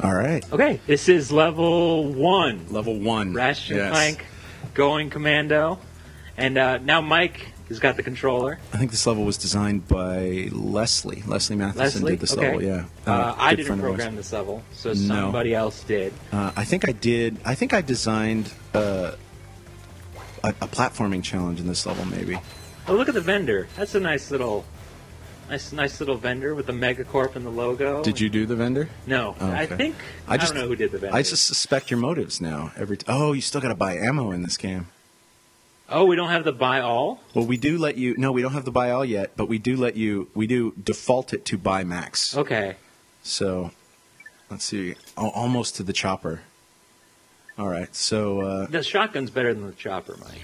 All right. Okay, this is level one. Level one. Ratchet and Yes. Clank going commando. And uh, now Mike has got the controller. I think this level was designed by Leslie. Leslie Matheson Leslie? did this okay. level, yeah. Uh, I didn't friend of ours. program this level, so No. somebody else did. Uh, I think I did. I think I designed uh, a, a platforming challenge in this level, maybe. Oh, look at the vendor. That's a nice little, nice, nice little vendor with the Megacorp and the logo. Did you do the vendor? No, Oh, I think I, I just- don't know who did the vendor. I just suspect your motives now. Every t- oh, you still got to buy ammo in this game. Oh, we don't have the buy all. Well, we do let you. No, we don't have the buy all yet, but we do let you. We do default it to buy max. Okay. So, let's see. Al- almost to the chopper. All right. So uh, The shotgun's better than the chopper, Mike.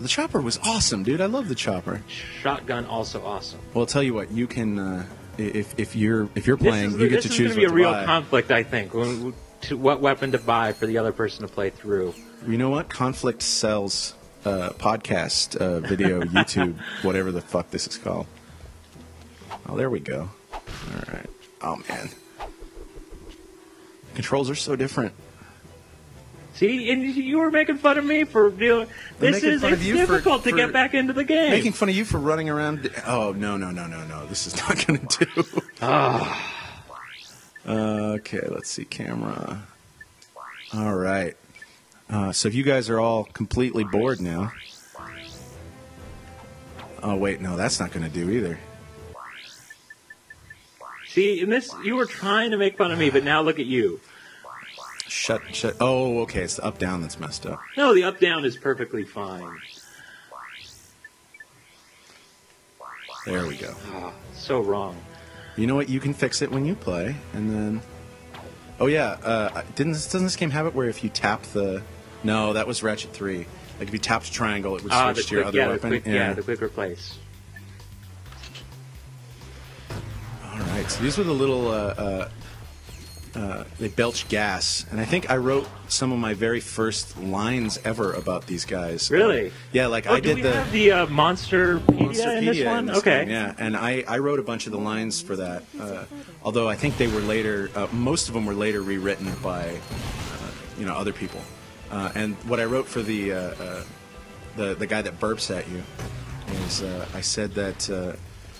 The chopper was awesome, dude. I love the chopper. Shotgun also awesome. Well, I'll tell you what. You can uh, if if you're if you're playing, this is, you get this to is choose going to be a real buy. conflict, I think. When, to what weapon to buy for the other person to play through. You know what? Conflict sells uh, podcast, uh, video, YouTube, whatever the fuck this is called. Oh, there we go. All right. Oh man, controls are so different. See, and you were making fun of me for doing. This is it's you for- difficult to get back into the game. Making fun of you for running around. Oh no no no no no! This is not going to do. Ah. okay, let's see camera. All right. Uh, so if you guys are all completely bored now. Oh wait, no, that's not going to do either. See, in this, you were trying to make fun of me, but now look at you. Shut shut. Oh, okay, it's the up down that's messed up. No, the up down is perfectly fine. There we go. Ah, so wrong. You know what? You can fix it when you play, and then. Oh yeah, uh, didn't this, doesn't this game have it where if you tap the? No, that was Ratchet Three. Like if you tapped triangle, it would Ah, switch to your quick, other yeah, weapon. the quick, yeah, the quick replace. All right, so these were the little. Uh, uh, they belch gas, and I think I wrote some of my very first lines ever about these guys. Really? Uh, yeah, like Oh, I did the. have the uh, Monster Monsterpedia in this one? this okay. game, yeah, and I, I wrote a bunch of the lines for that. Uh, although I think they were later, uh, most of them were later rewritten by, uh, you know, other people. Uh, and what I wrote for the uh, uh, the the guy that burps at you is uh, I said that uh,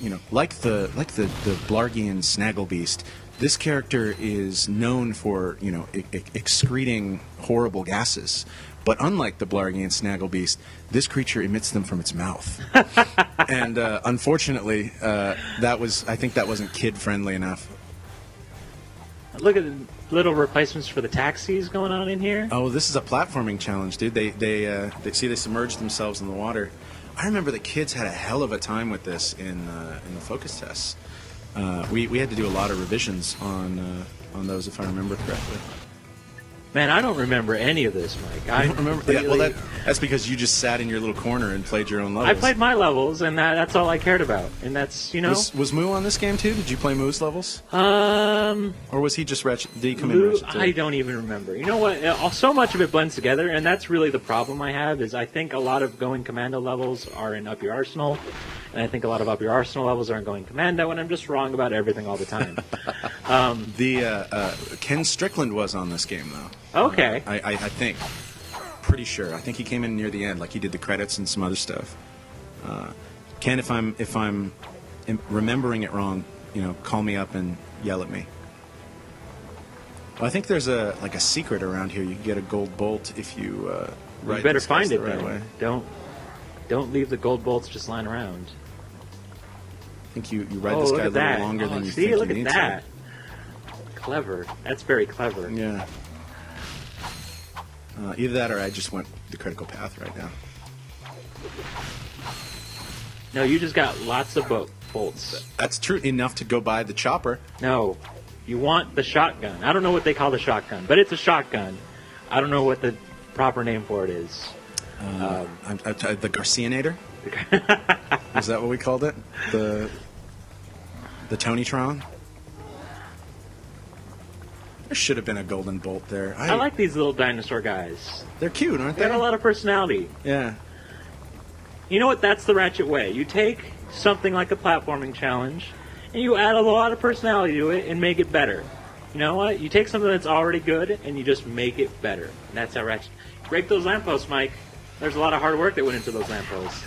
you know, like the like the the Blargian Snagglebeast. This character is known for, you know, e- e- excreting horrible gases. But unlike the Blargian Snagglebeast, this creature emits them from its mouth and uh, unfortunately, uh, that was I think that wasn't kid friendly enough. Look at the little replacements for the taxis going on in here. Oh, this is a platforming challenge, dude. They they uh, they see they submerge themselves in the water. I remember the kids had a hell of a time with this in uh, in the focus tests. Uh, we we had to do a lot of revisions on uh, on those, if I remember correctly. Man, I don't remember any of this, Mike. I don't remember. Yeah, well, that, that's because you just sat in your little corner and played your own levels. I played my levels, and that, that's all I cared about. And that's you know, Was, was Moo on this game too? Did you play Moo's levels, um, or was he just Ratchet? Did he come in Ratchet? too? I don't even remember. You know what? Uh, So much of it blends together, and that's really the problem I have. Is I think a lot of going commando levels are in Up Your Arsenal, and I think a lot of Up Your Arsenal levels are in going commando, and I'm just wrong about everything all the time. um, The uh, uh, Ken Strickland was on this game though. okay, I, I, I think. Pretty sure. I think he came in near the end, like he did the credits and some other stuff. Uh, Ken, if I'm if I'm remembering it wrong, you know, call me up and yell at me. Well, I think there's a like a secret around here. You can get a gold bolt if you. Uh, you better find it the right then. way. Don't don't leave the gold bolts just lying around. I think you, you ride oh, this guy a little that! longer oh, than you see, think look you at need that. Clever. That's very clever. Yeah. Uh, either that or I just went the critical path right now. No, you just got lots of bo- bolts. That's true enough to go buy the chopper. No, you want the shotgun. I don't know what they call the shotgun, but it's a shotgun. I don't know what the proper name for it is. Uh, I'm, I'm, the Garcianator. Is that what we called it? The the Tonytron. There should have been a golden bolt there. I, I like these little dinosaur guys. They're cute, aren't They they? got a lot of personality. Yeah. You know what? That's the Ratchet way. You take something like a platforming challenge, and you add a lot of personality to it and make it better. You know what? You take something that's already good and you just make it better. And that's how Ratchet. Break those lampposts, Mike. There's a lot of hard work that went into those lampposts.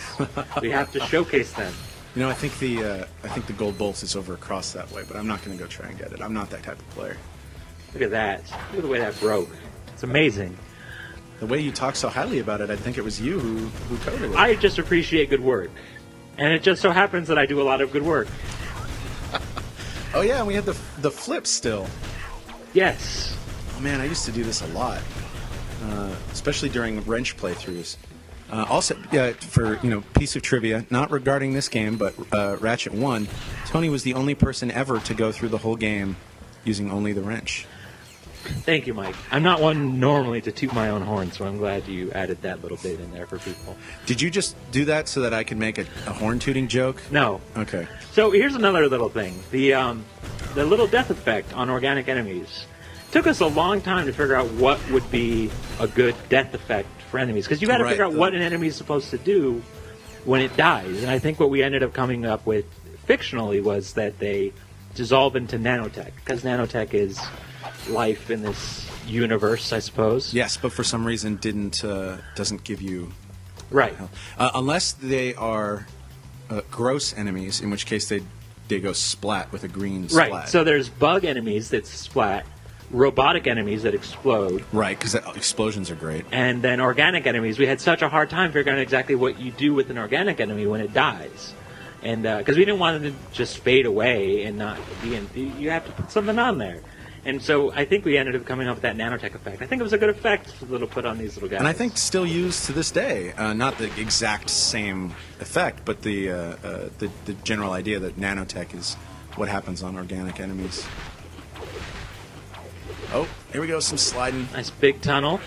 we have to showcase them. You know, I think the uh, I think the gold bolt is over across that way, but I'm not going to go try and get it. I'm not that type of player. Look at that. Look at the way that broke. It's amazing. The way you talk so highly about it, I think it was you who, who coded it. I just appreciate good work. And it just so happens that I do a lot of good work. oh yeah, and we had the the flip still. Yes. Oh man, I used to do this a lot, uh, especially during wrench playthroughs. Uh, also, yeah, for you know, piece of trivia, not regarding this game, but uh, Ratchet One, Tony was the only person ever to go through the whole game using only the wrench. Thank you, Mike. I'm not one normally to toot my own horn, so I'm glad you added that little bit in there for people. Did you just do that so that I can make a, a horn tooting joke? No. Okay. So here's another little thing: the um, the little death effect on organic enemies. Took us a long time to figure out what would be a good death effect for enemies, because you got to Right, figure out the- what an enemy is supposed to do when it dies. And I think what we ended up coming up with fictionally was that they dissolve into nanotech, because nanotech is life in this universe, I suppose. Yes, but for some reason didn't uh, doesn't give you Right. uh, unless they are uh, gross enemies, in which case they they go splat with a green splat. Right. So there's bug enemies that splat, robotic enemies that explode, right, because explosions are great. and then organic enemies. We had such a hard time figuring out exactly what you do with an organic enemy when it dies, and because we didn't want them to just fade away and not be in, you have to put something on there. And so I think we ended up coming up with that nanotech effect. I think it was a good effect that'll put on these little guys. And I think still used to this day. Uh, not the exact same effect, but the, uh, uh, the the general idea that nanotech is what happens on organic enemies. Oh, here we go, some sliding. nice big tunnel.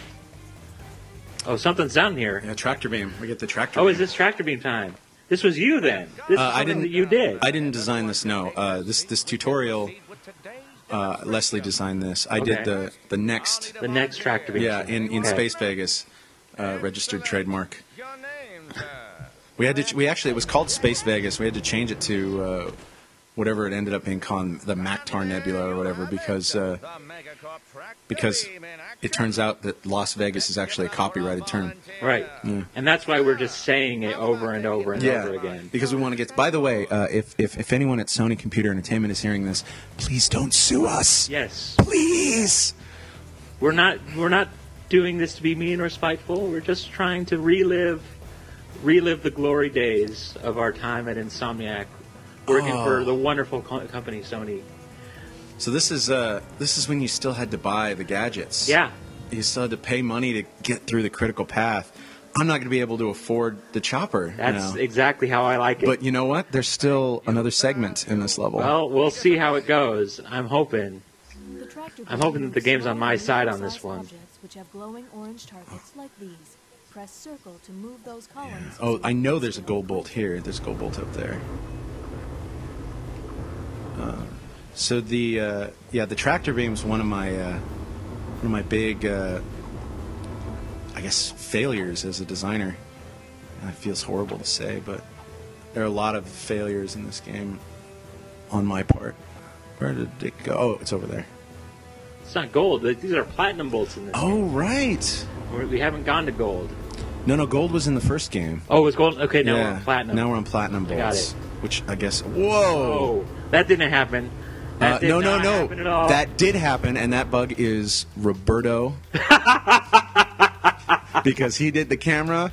Oh, something's down here. Yeah, tractor beam. We get the tractor. Oh, beam. is this tractor beam time? This was you then. This Uh, is I didn't. that you did. I didn't design this. No, uh, this this tutorial. Uh, Leslie designed this. I Okay. did the the next. the next tractor beam. Yeah, in, in Okay. Space Vegas, uh, registered trademark. We had to. ch- We actually it was called Space Vegas. We had to change it to uh, whatever it ended up being called, the Maktar Nebula or whatever, because uh, because it turns out that Las Vegas is actually a copyrighted term. Right. And that's why we're just saying it over and over and over again. because we want to get. By the way, uh, if, if if anyone at Sony Computer Entertainment is hearing this, please don't sue us. Yes. Please. We're not we're not doing this to be mean or spiteful. We're just trying to relive relive the glory days of our time at Insomniac working Oh. for the wonderful co- company Sony. So this is uh this is when you still had to buy the gadgets. Yeah. You still had to pay money to get through the critical path. I'm not going to be able to afford the chopper. you That's know. exactly how I like it. But you know what? There's still another segment in this level. well, we'll see how it goes. I'm hoping. I'm hoping that the game's on my side on this medium-sized one. Which have glowing orange targets like these. Press circle to move those columns. oh, I know there's a gold bolt here. There's a gold bolt up there. Uh, so the uh, yeah, the tractor beam's one of my uh, one of my big uh, I guess failures as a designer. And it feels horrible to say, but there are a lot of failures in this game on my part. Where did it go? Oh, it's over there. It's not gold. These are platinum bolts in this. Oh, right. We're- We haven't gone to gold. No, no, gold was in the first game. Oh, it was gold. Okay, now we're on platinum. Now we're on platinum bolts, it. which I guess. Whoa. Oh, that didn't happen. That Uh, did no, no, not no. happen at all. That did happen, and that bug is Roberto. because he did the camera.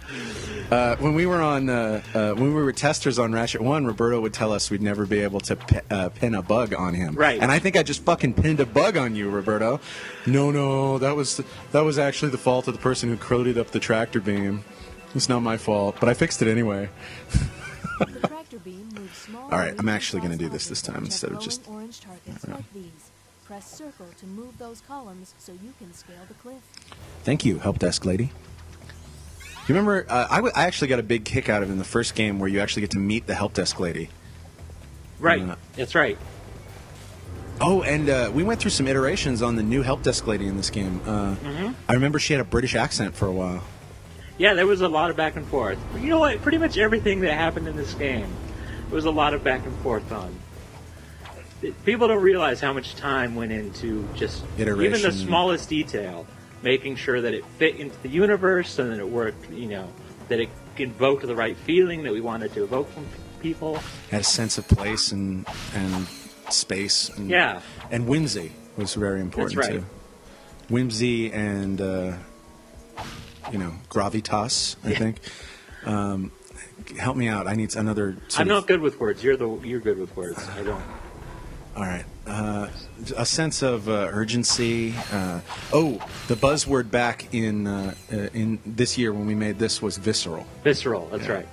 Uh, when we were on, uh, uh, when we were testers on Ratchet One, Roberto would tell us we'd never be able to pi- uh, pin a bug on him. Right. And I think I just fucking pinned a bug on you, Roberto. No, no, that was that was actually the fault of the person who coded up the tractor beam. It's not my fault, but I fixed it anyway. All right, I'm actually gonna gonna do this this time instead of just- orange targets like these. Press circle to move those columns so you can scale the cliff. Thank you, help desk lady. You remember? Uh, I, w- I actually got a big kick out of in the first game where you actually get to meet the help desk lady. right. Uh, That's right. Oh, and uh, we went through some iterations on the new help desk lady in this game. Uh, Mm-hmm. I remember she had a British accent for a while. Yeah, there was a lot of back and forth. You know what? Pretty much everything that happened in this game, there was a lot of back and forth on. people don't realize how much time went into just even the smallest detail, making sure that it fit into the universe and that it worked. You know, that it invoked the right feeling that we wanted to evoke from people. Had a sense of place and and space. And, Yeah. And whimsy was very important right. too. Whimsy and uh, you know gravitas. I Yeah. think. Um, help me out. I need another. I'm not good with words. You're the you're good with words. I don't. All right. Uh, a sense of uh, urgency. Uh, oh, the buzzword back in uh, uh, in this year when we made this was visceral. Visceral. That's Yeah. right.